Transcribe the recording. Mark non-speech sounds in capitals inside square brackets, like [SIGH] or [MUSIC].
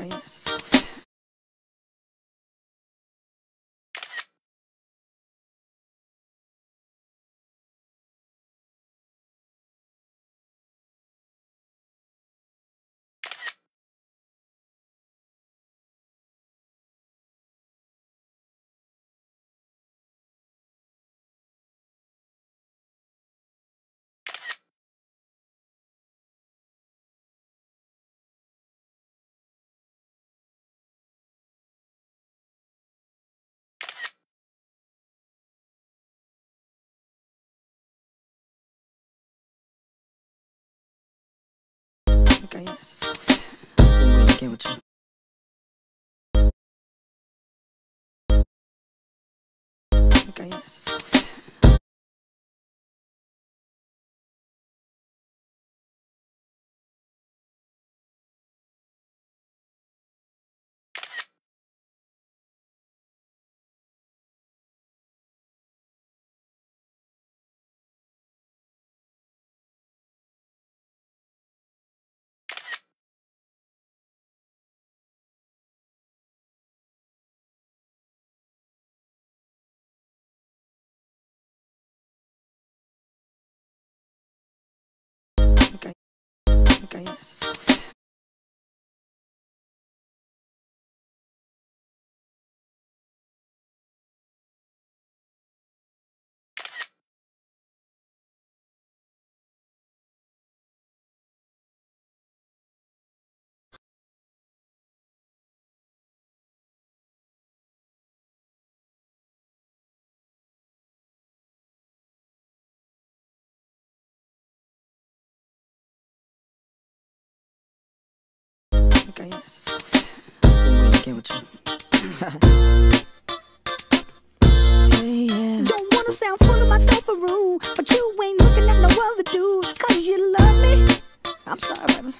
Caín. Caídas. caídas. Been waiting to get you. I. Been waiting with you. [LAUGHS] yeah. Don't wanna sound full of myself or rude, but you ain't looking at no other dudes. Cause you love me. I'm sorry, baby.